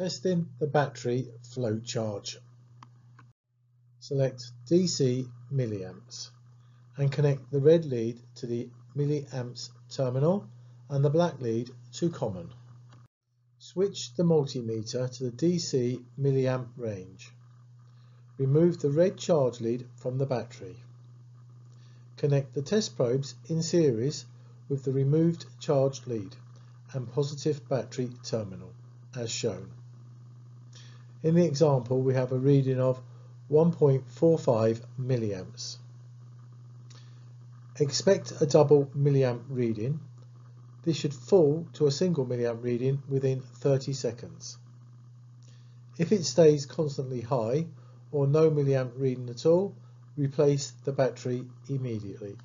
Testing the battery float charge. Select DC milliamps and connect the red lead to the milliamps terminal and the black lead to common. Switch the multimeter to the DC milliamp range. Remove the red charge lead from the battery. Connect the test probes in series with the removed charged lead and positive battery terminal as shown. In the example, we have a reading of 1.45 milliamps. Expect a double milliamp reading. This should fall to a single milliamp reading within 30 seconds. If it stays constantly high or no milliamp reading at all, replace the battery immediately.